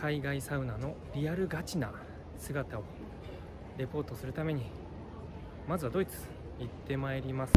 海外サウナのリアルガチな姿をレポートするためにまずはドイツ行ってまいります。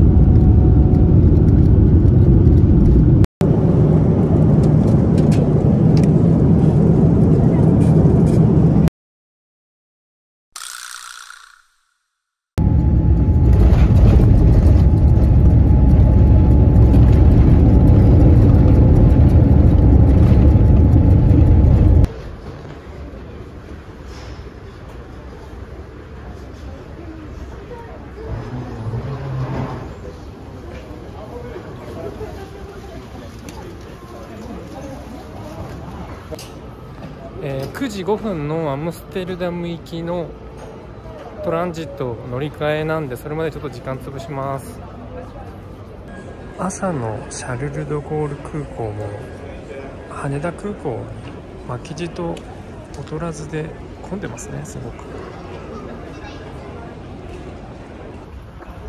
えー9時5分のアムステルダム行きのトランジット乗り換えなんでそれまでちょっと時間潰します。朝のシャルル・ド・ゴール空港も羽田空港巻き地と劣らずで混んでますねすごく、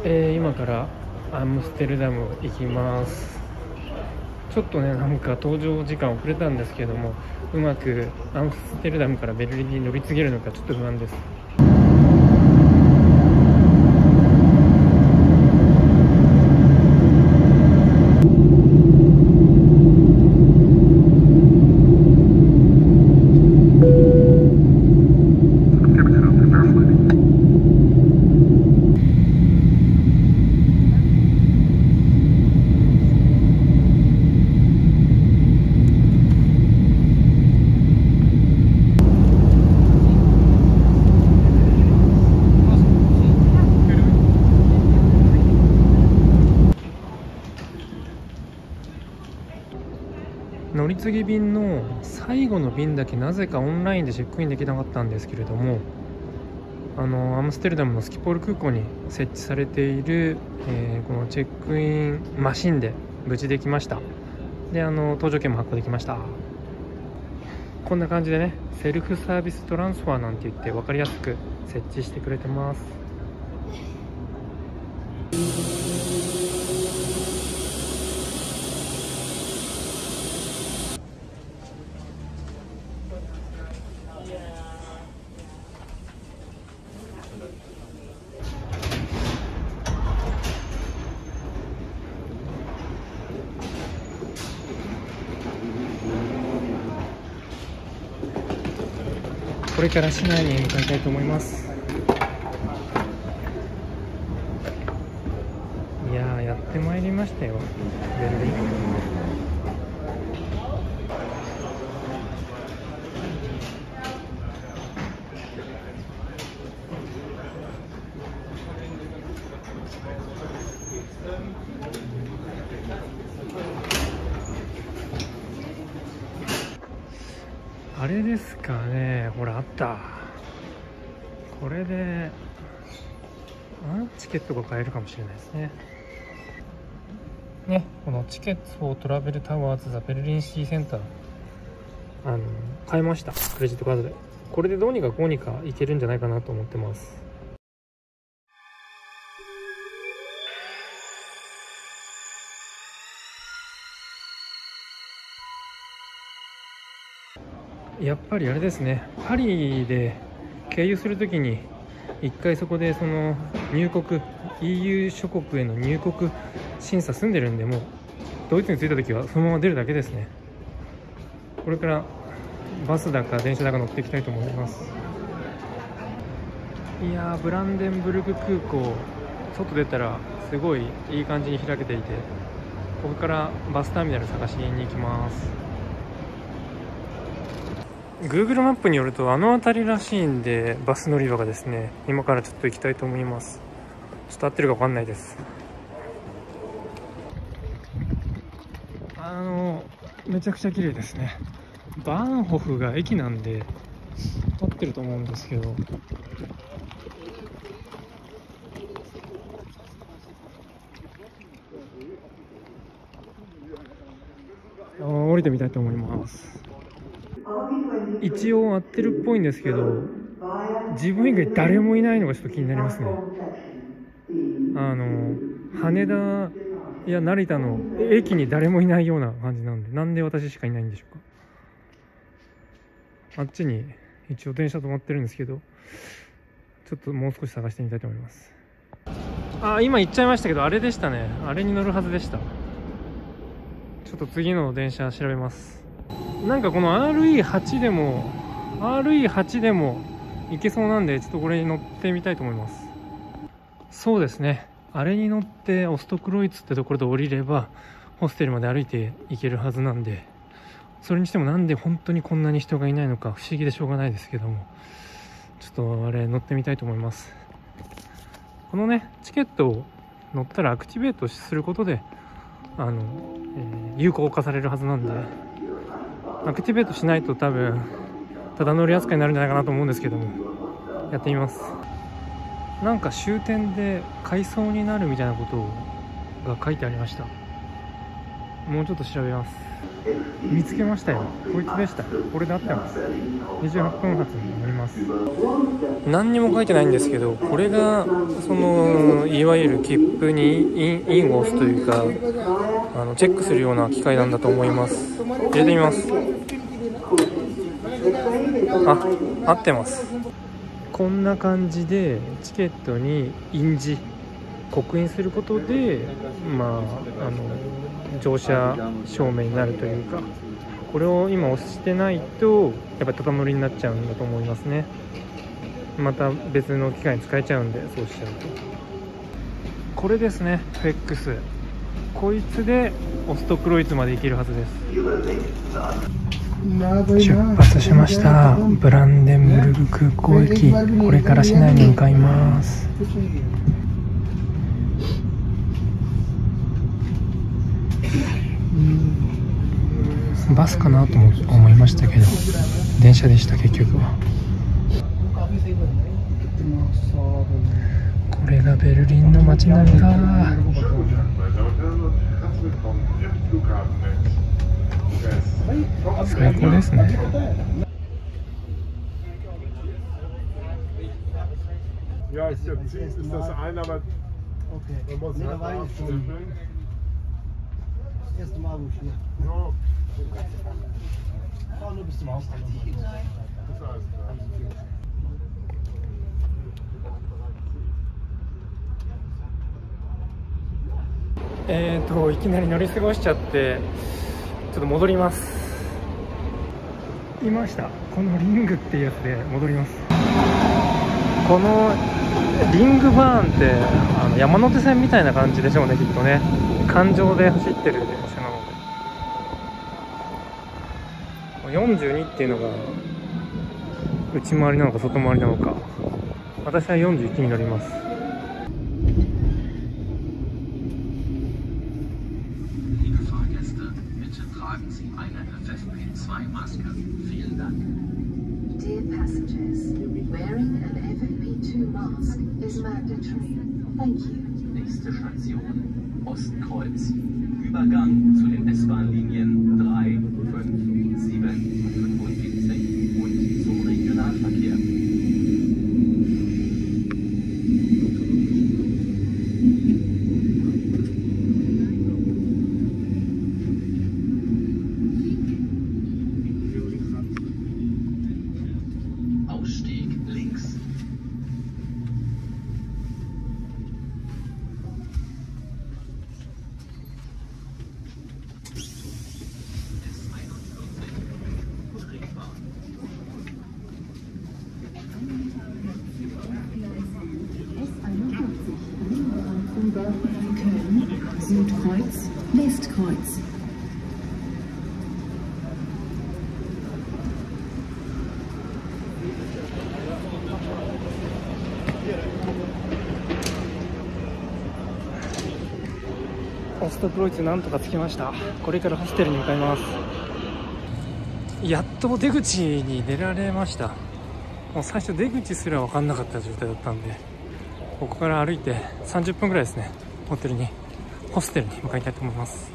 えー今からアムステルダム行きます。ちょっとねなんか登場時間遅れたんですけどもうまくアムステルダムからベルリンに乗り継げるのかちょっと不安です乗り継ぎ便の最後の便だけなぜかオンラインでチェックインできなかったんですけれどもあのアムステルダムのスキポール空港に設置されている、えーこのチェックインマシンで無事できました。であの搭乗券も発行できました。こんな感じでねセルフサービストランスファーなんて言って分かりやすく設置してくれてます。これから市内に向かいたいと思います。いやーやってまいりましたよ。ベルリンあれですかねほらあったこれでんチケットが買えるかもしれないですね。ね。このチケットをトラベルタワーズ・ザ・ベルリンシーセンター。あの買いました。クレジットカードで。これでどうにかこうにかいけるんじゃないかなと思ってます。やっぱりあれですね。パリで経由するときに一回そこでその入国 EU 諸国への入国審査済んでるんでもうドイツに着いた時はそのまま出るだけですね。これからバスだか電車だか乗っていきたいと思います。いやーブランデンブルク空港外出たらすごいいい感じに開けていてここからバスターミナル探しに行きます。Google マップによるとあの辺りらしいんでバス乗り場がですね今からちょっと行きたいと思います。ちょっと合ってるか分かんないです。あのめちゃくちゃ綺麗ですね。バーンホフが駅なんで合ってると思うんですけど。あ降りてみたいと思います。一応合ってるっぽいんですけど自分以外誰もいないのがちょっと気になりますね。あの羽田や成田の駅に誰もいないような感じなんでなんで私しかいないんでしょうか。あっちに一応電車止まってるんですけどちょっともう少し探してみたいと思います。あ今行っちゃいましたけどあれでしたね。あれに乗るはずでした。ちょっと次の電車調べます。なんかこの RE8 でも RE8 でも行けそうなんでちょっとこれに乗ってみたいと思います。そうですね。あれに乗ってオストクロイツってところで降りればホステルまで歩いて行けるはずなんでそれにしてもなんで本当にこんなに人がいないのか不思議でしょうがないですけどもちょっとあれ乗ってみたいと思います。このねチケットを乗ったらアクティベートすることであの、えー、有効化されるはずなんでアクティベートしないと多分ただ乗り扱いになるんじゃないかなと思うんですけどもやってみます。なんか終点で回送になるみたいなことが書いてありました。もうちょっと調べます。見つけましたよ。こいつでした。これで合ってます。28分発に乗ります。何にも書いてないんですけどこれがそのいわゆる切符にインを押すというかあのチェックするような機械なんだと思います。入れてみます。あ合ってます。こんな感じでチケットに印字刻印することでまああの乗車証明になるというかこれを今押してないとやっぱりただ乗りになっちゃうんだと思いますね。また別の機械に使えちゃうんでそうしちゃうと。これですね FX こいつでオストクロイツまで行けるはずです。出発しました。ブランデンブルグ空港駅これから市内に向かいます。バスかなとも思いましたけど電車でした結局は。これがベルリンの街並みか最高ですね。えっ、といきなり乗り過ごしちゃって。ちょっと戻ります。いました。このリングっていうやつで戻ります。このリングバーンってあの山手線みたいな感じでしょうねきっとね。環状で走ってる電車なので42っていうのが内回りなのか外回りなのか。私は41に乗ります Kreuz. Übergang zu den S-Bahn-Linien オストクロイツなんとか着きました。これからホステルに向かいます。やっと出口に出られました。もう最初出口すら分かんなかった状態だったんでここから歩いて30分ぐらいですね。ホテルに。ホステルに向かいたいと思います。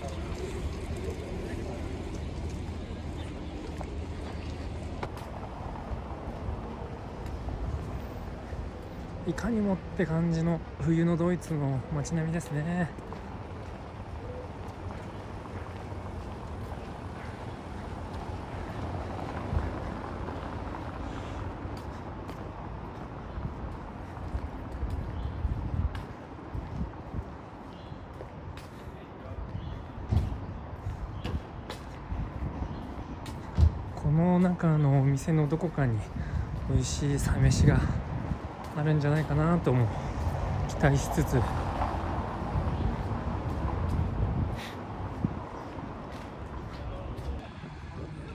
いかにもって感じの冬のドイツの街並みですねこの中のお店のどこかに美味しいサ飯があるんじゃないかなとも期待しつつ。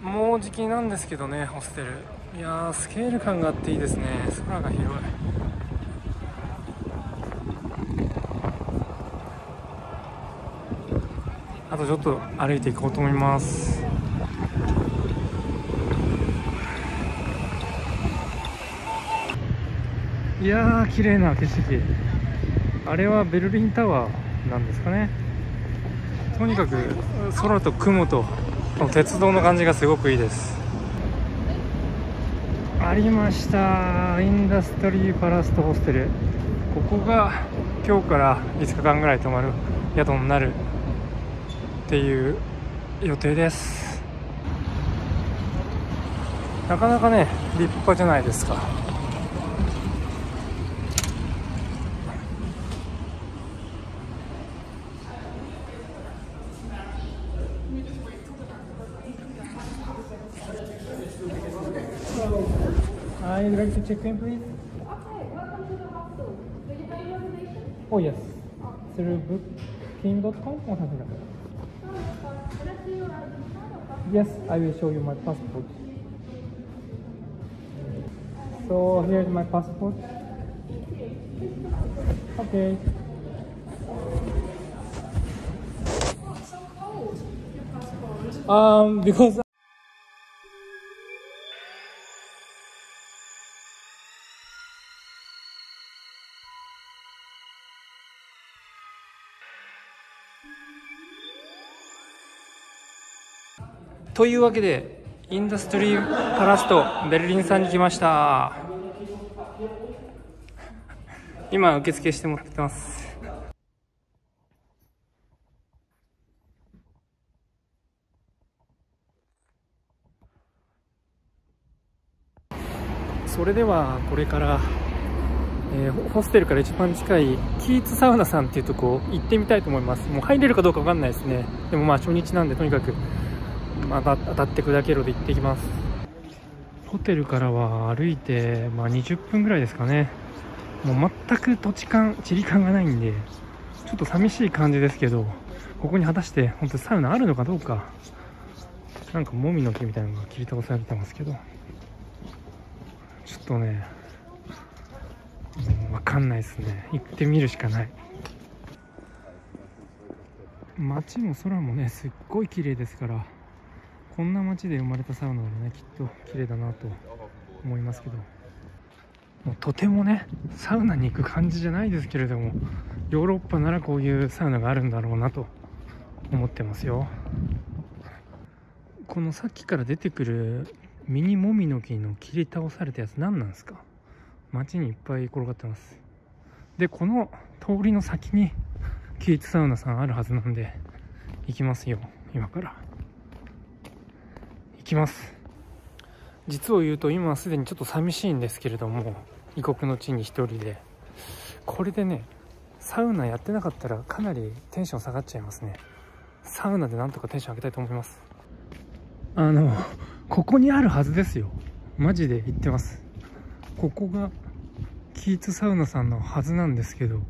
もうじきなんですけどねホステル。いやスケール感があっていいですね。空が広い。あとちょっと歩いていこうと思います。いやー綺麗な景色。あれはベルリンタワーなんですかね。とにかく空と雲と鉄道の感じがすごくいいです。ありました。インダストリーパラストホステル。ここが今日から5日間ぐらい泊まる宿になる。っていう予定です。なかなかね立派じゃないですか。はい、like to check in, please. Okay, welcome to the hostel. Did you make a reservation? Oh, yes. Oh, Through booking.com or something like that. no. Can I see your ID card or passport? Yes, I will show you my passport. So here's my passport. Okay. Oh, so cold. Your passport. Um, because というわけでインダストリーパラストベルリンさんに来ました。今受付してもらってます。それではこれからえー、ホステルから一番近いキーツサウナさんっていうとこ行ってみたいと思います。もう入れるかどうかわかんないですね。でもまあ初日なんでとにかく、まあ、当たって砕けろで行ってきます。ホテルからは歩いて、まあ、20分ぐらいですかね。もう全く土地感地理感がないんでちょっと寂しい感じですけどここに果たして本当にサウナあるのかどうか。なんかもみの木みたいなのが切り倒されてますけど。ちょっとねわかんないですね。行ってみるしかない。街も空もねすっごい綺麗ですから。こんな街で生まれたサウナはねきっと綺麗だなと思いますけど。もうとてもねサウナに行く感じじゃないですけれどもヨーロッパならこういうサウナがあるんだろうなと思ってますよ。このさっきから出てくるミニモミの木の切り倒されたやつ何なんですか？街にいっぱい転がってます。でこの通りの先にキーツサウナさんあるはずなんで行きますよ今から。行きます。実を言うと今はすでにちょっと寂しいんですけれども異国の地に一人で。これでねサウナやってなかったらかなりテンション下がっちゃいますね。サウナでなんとかテンション上げたいと思います。あのここにあるはずですよ。マジで言ってます。ここがキーツサウナさんのはずなんですけど。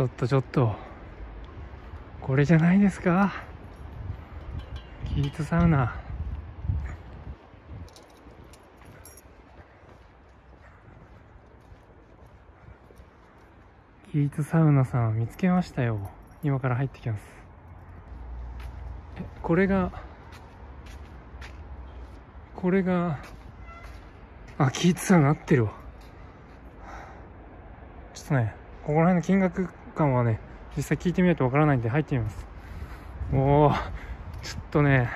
ちょっとちょっと。これじゃないですか？キーツサウナ。キーツサウナさん見つけましたよ。今から入ってきます。えこれがこれがあキーツサウナ合ってるわ。ちょっとねここら辺の金額感はね実際聞いてみないとわからないんで入ってみますおおちょっとね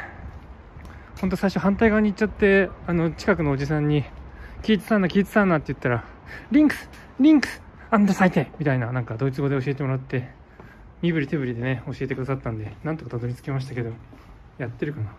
ほんと最初反対側に行っちゃってあの近くのおじさんに「聞いてたんだ聞いてたんだ」って言ったら「 Links links andere Seite!」みたいななんかドイツ語で教えてもらって身振り手振りでね教えてくださったんでなんとかたどり着きましたけどやってるかな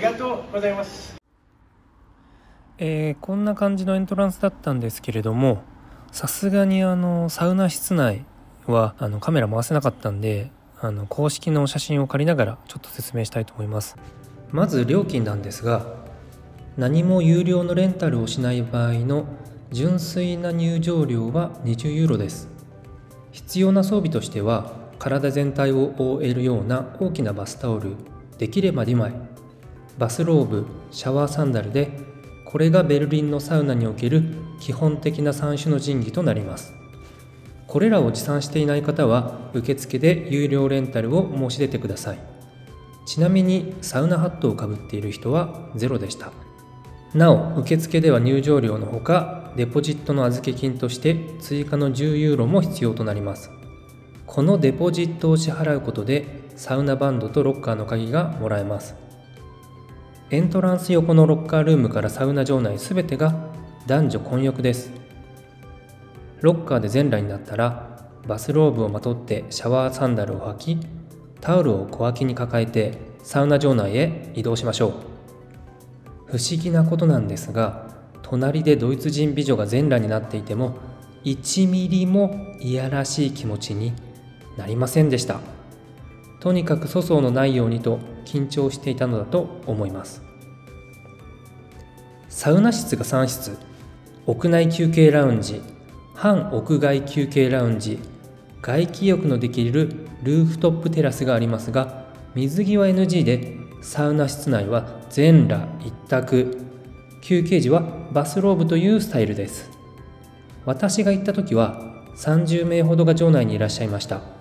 りがとうございます。えーこんな感じのエントランスだったんですけれどもさすがにあのサウナ室内はあのカメラ回せなかったんであの公式の写真を借りながらちょっと説明したいと思います。まず料金なんですが何も有料のレンタルをしない場合の純粋な入場料は20ユーロです。必要な装備としては体全体を覆えるような大きなバスタオルできれば2枚。バスローブシャワーサンダルでこれがベルリンのサウナにおける基本的な3種の神器となります。これらを持参していない方は受付で有料レンタルを申し出てください。ちなみにサウナハットをかぶっている人はゼロでした。なお受付では入場料のほかデポジットの預け金として追加の10ユーロも必要となります。このデポジットを支払うことでサウナバンドとロッカーの鍵がもらえます。エントランス横のロッカールームからサウナ場内すべてが男女混浴です。ロッカーで全裸になったらバスローブをまとってシャワーサンダルを履きタオルを小脇に抱えてサウナ場内へ移動しましょう。不思議なことなんですが隣でドイツ人美女が全裸になっていても1ミリもいやらしい気持ちになりませんでした。とにかく粗相のないようにと緊張していたのだと思います。サウナ室が3室屋内休憩ラウンジ半屋外休憩ラウンジ外気浴のできるルーフトップテラスがありますが水着は NG でサウナ室内は全裸一択。休憩時はバスローブというスタイルです。私が行った時は30名ほどが場内にいらっしゃいました。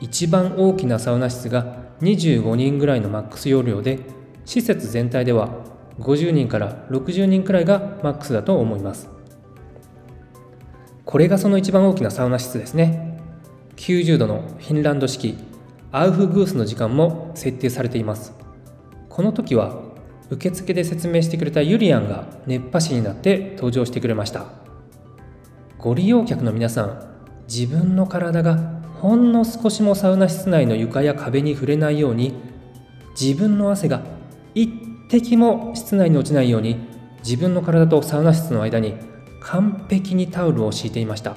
一番大きなサウナ室が25人ぐらいのマックス容量で施設全体では50人から60人くらいがマックスだと思います。これがその一番大きなサウナ室ですね。90度のフィンランド式アウフグースの時間も設定されています。この時は受付で説明してくれたユリアンが熱波師になって登場してくれました。ご利用客の皆さん自分の体がほんの少しもサウナ室内の床や壁に触れないように自分の汗が一滴も室内に落ちないように自分の体とサウナ室の間に完璧にタオルを敷いていました。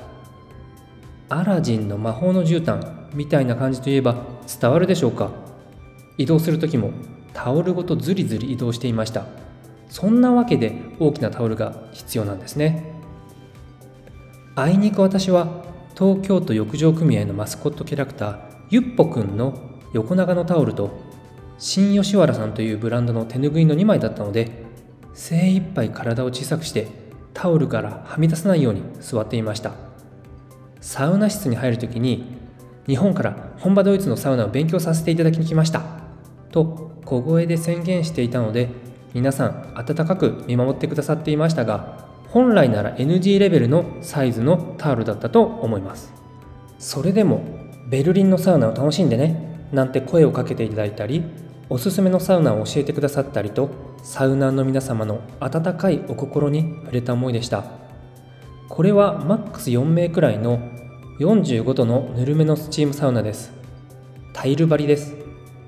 アラジンの魔法の絨毯みたいな感じといえば伝わるでしょうか？移動する時もタオルごとずりずり移動していました。そんなわけで大きなタオルが必要なんですね。あいにく私は東京都浴場組合のマスコットキャラクターゆっぽくんの横長のタオルと新吉原さんというブランドの手ぬぐいの2枚だったので精一杯体を小さくしてタオルからはみ出さないように座っていました。サウナ室に入るときに日本から本場ドイツのサウナを勉強させていただきに来ました。と小声で宣言していたので皆さん温かく見守ってくださっていましたが本来なら NG レベルのサイズのタオルだったと思います。それでもベルリンのサウナを楽しんでねなんて声をかけていただいたりおすすめのサウナを教えてくださったりとサウナーの皆様の温かいお心に触れた思いでした。これはマックス4名くらいの45度のぬるめのスチームサウナです。タイル張りです。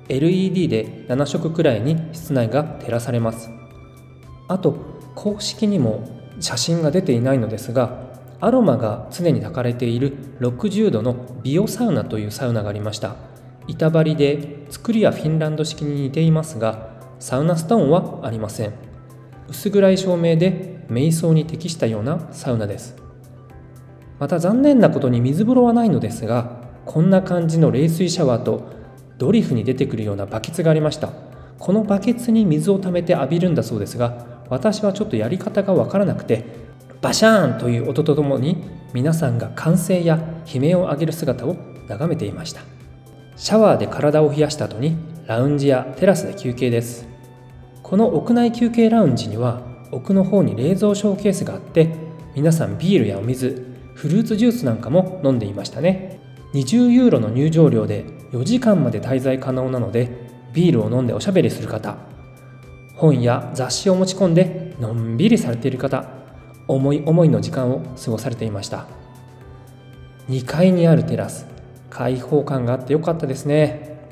LED で7色くらいに室内が照らされます。あと公式にも写真が出ていないのですがアロマが常に炊かれている60度のビオサウナというサウナがありました。板張りで作りはフィンランド式に似ていますがサウナストーンはありません。薄暗い照明で瞑想に適したようなサウナです。また残念なことに水風呂はないのですがこんな感じの冷水シャワーとドリフに出てくるようなバケツがありました。このバケツに水を溜めて浴びるんだそうですが私はちょっとやり方がわからなくてバシャーンという音とともに皆さんが歓声や悲鳴を上げる姿を眺めていました。シャワーで体を冷やした後にラウンジやテラスで休憩です。この屋内休憩ラウンジには奥の方に冷蔵ショーケースがあって皆さんビールやお水フルーツジュースなんかも飲んでいましたね。20ユーロの入場料で4時間まで滞在可能なのでビールを飲んでおしゃべりする方本や雑誌を持ち込んでのんびりされている方思い思いの時間を過ごされていました。2階にあるテラス開放感があってよかったですね。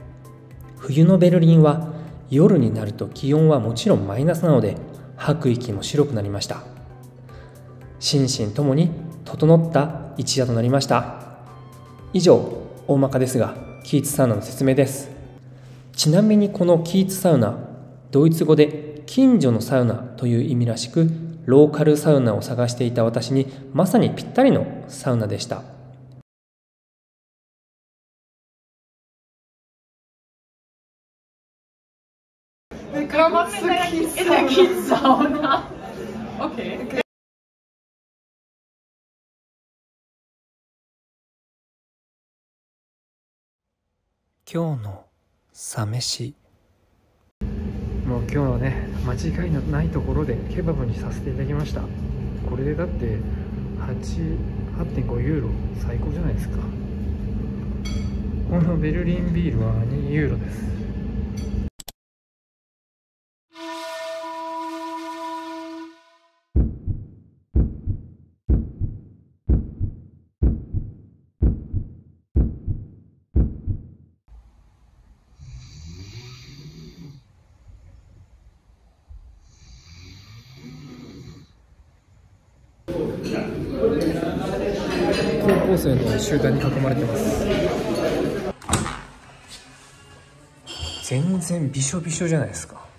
冬のベルリンは夜になると気温はもちろんマイナスなので吐く息も白くなりました。心身ともに整った一夜となりました。以上大まかですがキーツサウナの説明です。ちなみにこのキーツサウナドイツ語で近所のサウナという意味らしくローカルサウナを探していた私にまさにぴったりのサウナでした.今日のサ飯もう今日はね間違いのないところでケバブにさせていただきました。これでだって8.5ユーロ最高じゃないですか。このベルリンビールは2ユーロです高校生の集団に囲まれてます。全然びしょびしょじゃないですか。